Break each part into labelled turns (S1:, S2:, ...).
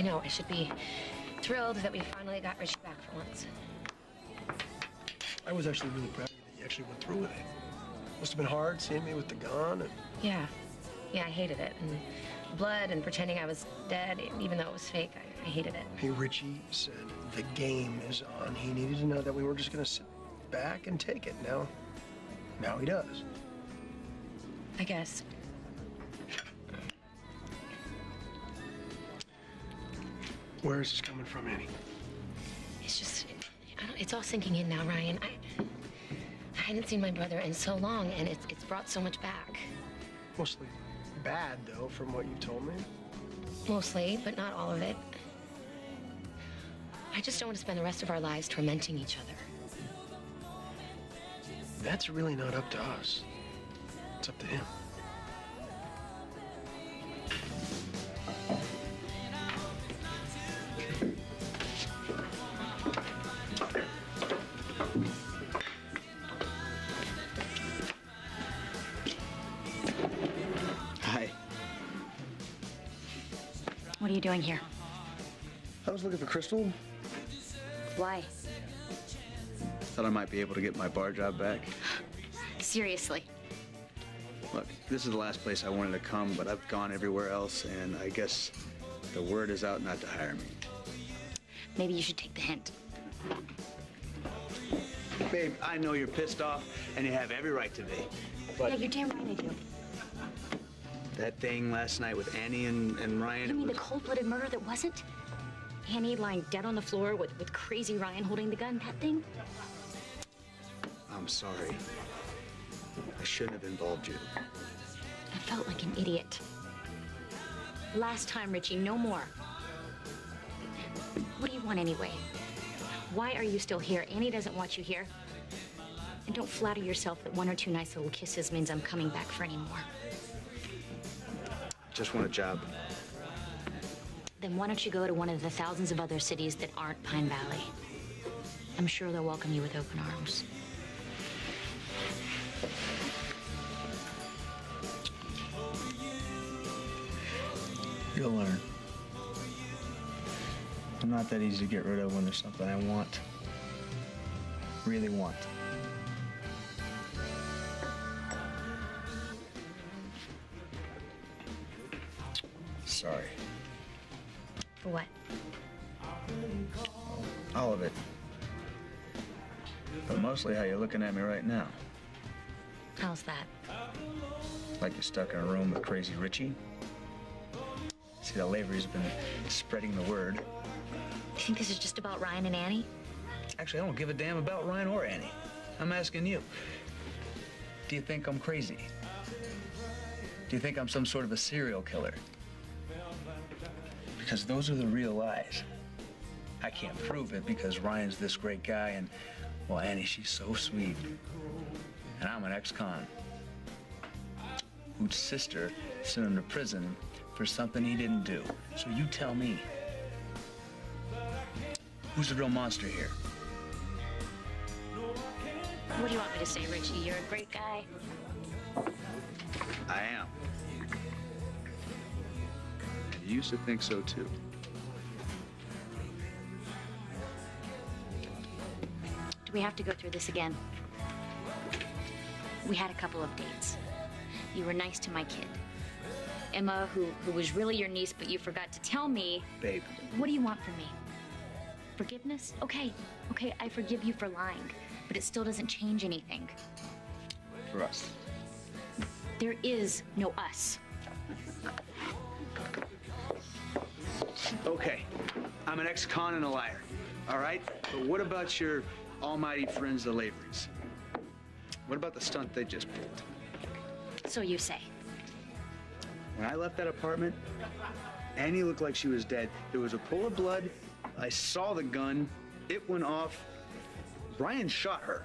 S1: I know. I should be thrilled that we finally got Richie back for once.
S2: I was actually really proud of you that you actually went through with it. Must have been hard seeing me with the gun and
S1: Yeah. Yeah, I hated it. And blood and pretending I was dead, even though it was fake, I, I hated it.
S2: Hey, Richie said the game is on. He needed to know that we were just gonna sit back and take it. Now, now he does.
S1: I guess.
S2: Where is this coming from, Annie?
S1: It's just, I don't, it's all sinking in now, Ryan. I, I hadn't seen my brother in so long, and it's, it's brought so much back.
S2: Mostly bad, though, from what you've told me.
S1: Mostly, but not all of it. I just don't want to spend the rest of our lives tormenting each other.
S2: That's really not up to us. It's up to him.
S3: You doing here?
S2: I was looking for Crystal.
S3: Why?
S4: Thought I might be able to get my bar job back.
S3: Seriously.
S4: Look, this is the last place I wanted to come, but I've gone everywhere else, and I guess the word is out not to hire me.
S3: Maybe you should take the hint.
S4: Babe, I know you're pissed off, and you have every right to be. But
S3: yeah, you're damn right I do.
S4: That thing last night with Annie and, and Ryan.
S3: You mean the cold-blooded murder that wasn't? Annie lying dead on the floor with, with crazy Ryan holding the gun, that thing?
S4: I'm sorry. I shouldn't have involved you.
S3: I felt like an idiot. Last time, Richie, no more. What do you want anyway? Why are you still here? Annie doesn't want you here. And don't flatter yourself that one or two nice little kisses means I'm coming back for any more.
S4: Just want a job.
S3: Then why don't you go to one of the thousands of other cities that aren't Pine Valley? I'm sure they'll welcome you with open arms.
S4: You'll learn. I'm not that easy to get rid of when there's something I want. Really want. Sorry.
S3: For what?
S4: All of it. But mostly how you're looking at me right now.
S3: How's that?
S4: Like you're stuck in a room with crazy Richie. See, the Lavery's been spreading the word.
S3: You think this is just about Ryan and Annie?
S4: Actually, I don't give a damn about Ryan or Annie. I'm asking you. Do you think I'm crazy? Do you think I'm some sort of a serial killer? Because those are the real lies. I can't prove it because Ryan's this great guy and, well, Annie, she's so sweet. And I'm an ex-con whose sister sent him to prison for something he didn't do. So you tell me, who's the real monster here?
S3: What do you want me to say, Richie? You're a great guy.
S4: I am. Used to think so too.
S3: Do we have to go through this again? We had a couple of dates. You were nice to my kid. Emma, who, who was really your niece, but you forgot to tell me.
S4: Babe,
S3: What do you want from me? Forgiveness? Okay, okay, I forgive you for lying, but it still doesn't change anything.
S4: for us.
S3: There is no us.
S4: Okay, I'm an ex-con and a liar, all right? But what about your almighty friends, the Laverys? What about the stunt they just pulled?
S3: So you say.
S4: When I left that apartment, Annie looked like she was dead. There was a pool of blood. I saw the gun. It went off. Ryan shot her.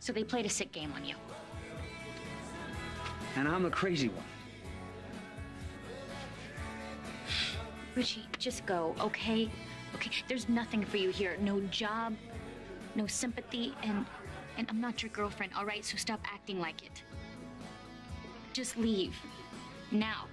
S3: So they played a sick game on you.
S4: And I'm the crazy one.
S3: Richie, just go, okay? Okay, there's nothing for you here. No job, no sympathy, and and I'm not your girlfriend, all right? So stop acting like it. Just leave. Now.